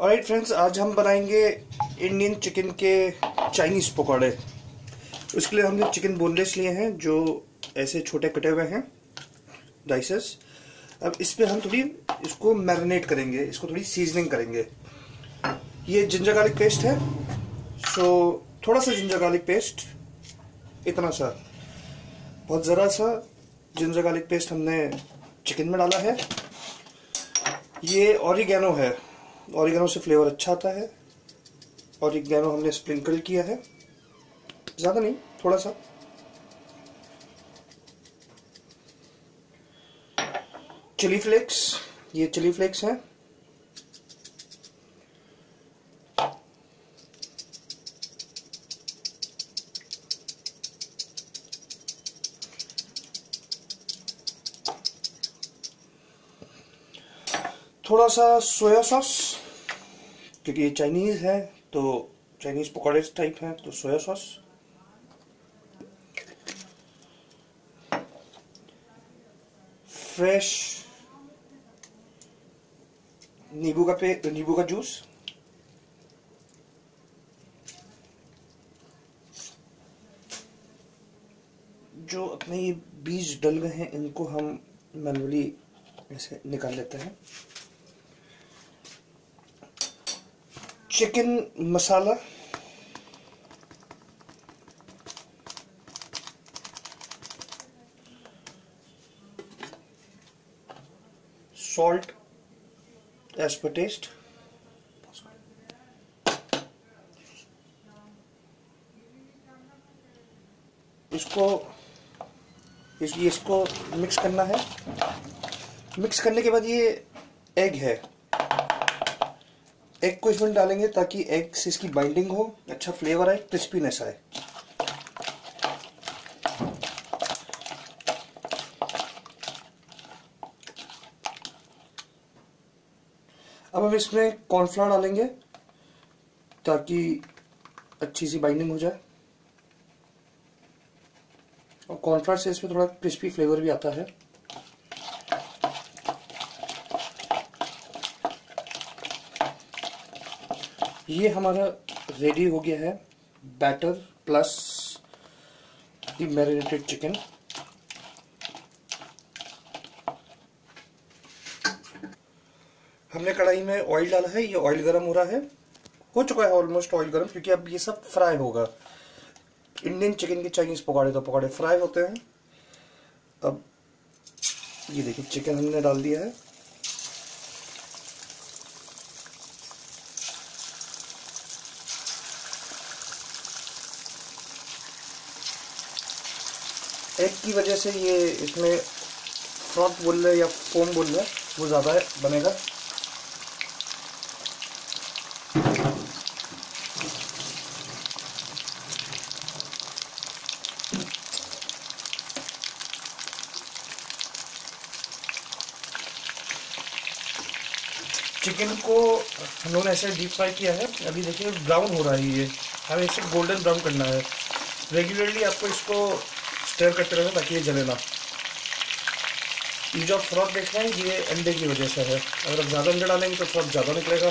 और फ्रेंड्स आज हम बनाएँगे इंडियन चिकन के चाइनीज़ पकौड़े। उसके लिए हमने चिकन बोनलेस लिए हैं, जो ऐसे छोटे कटे हुए हैं डाइसेस अब इस पर हम थोड़ी इसको मैरिनेट करेंगे, इसको थोड़ी सीजनिंग करेंगे। ये जिंजर गार्लिक पेस्ट है सो थोड़ा सा जिंजर गार्लिक पेस्ट इतना सा। बहुत ज़रा सा जिंजर गार्लिक पेस्ट हमने चिकन में डाला है। ये ऑरिगेनो है। ऑरिगेनो से फ्लेवर अच्छा आता है ऑरिगेनो हमने स्प्रिंकल किया है। ज़्यादा नहीं, थोड़ा सा। चिली फ्लेक्स ये चिली फ्लेक्स हैं। थोड़ा सा सोया सॉस क्योंकि ये चाइनीज़ है तो चाइनीज़ पकौड़े टाइप है तो सोया सॉस फ्रेश नींबू का पे, नींबू का जूस जो अपने ये बीज डल गए हैं, इनको हम मैनुअली ऐसे निकाल लेते हैं। Chicken masala salt as per taste इसको इस, इसको मिक्स करना है। मिक्स करने के बाद ये एग है। एग को इसमें डालेंगे ताकि एग से इसकी बाइंडिंग हो अच्छा फ्लेवर आए क्रिस्पीनेस आए। अब हम इसमें कॉर्नफ्लावर डालेंगे ताकि अच्छी सी बाइंडिंग हो जाए। और कॉर्नफ्लावर से इसमें थोड़ा क्रिस्पी फ्लेवर भी आता है। ये हमारा रेडी हो गया है बैटर प्लस मैरिनेटेड चिकन हमने कढ़ाई में ऑयल डाला है, ये ऑयल गर्म हो रहा है। हो चुका है ऑलमोस्ट ऑयल गर्म, क्योंकि अब ये सब फ्राई होगा। इंडियन चिकन के चाइनीज़ पकौड़े तो पकौड़े फ्राई होते हैं। अब ये देखिए चिकन हमने डाल दिया है। एग की वजह से ये इसमें फ्रॉथ बोल रहे या फोम बोल रहे वो ज़्यादा बनेगा। चिकन को हम ऐसे डीप फ्राई किया है, अभी देखिए ब्राउन हो रहा है ये। हमें इसे गोल्डन ब्राउन करना है। रेगुलरली आपको इसको स्टेयर करते रहना ताकि ये जले ना ये जो आप फ्रॉक देख रहे हैं, ये अंडे की वजह से है। अगर आप ज़्यादा अंडे डालेंगे तो फ्रॉक ज़्यादा निकलेगा।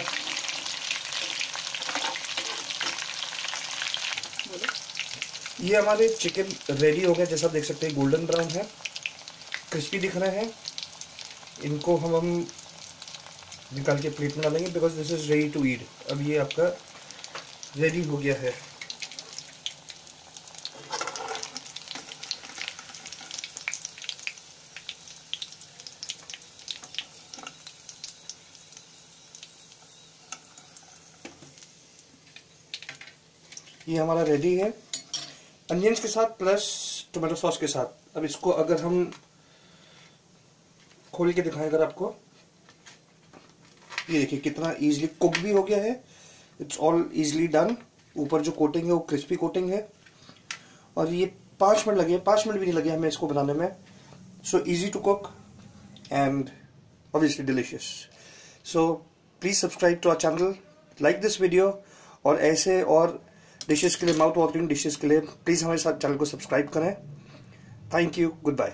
ये हमारे चिकन रेडी हो गए, जैसा आप देख सकते हैं, गोल्डन ब्राउन है। क्रिस्पी दिख रहे हैं। इनको हम हम निकाल के प्लेट में डालेंगे because this is ready to eat अब ये आपका रेडी हो गया है। ये हमारा रेडी है। अनियंस के साथ प्लस टोमेटो सॉस के साथ। अब इसको अगर हम खोल के दिखाएँ अगर आपको। ये देखिए कितना इजीली कुक भी हो गया है। इट्स ऑल इजीली डन ऊपर जो कोटिंग है, वो क्रिस्पी कोटिंग है। और ये पाँच मिनट लगे पाँच मिनट भी नहीं लगे हमें इसको बनाने में। So easy to cook and obviously delicious so please subscribe to our channel like this video और ऐसे और डिशेस के लिए माउथ वाटरिंग डिशेज के लिए प्लीज़ हमारे साथ चैनल को सब्सक्राइब करें। Thank you good bye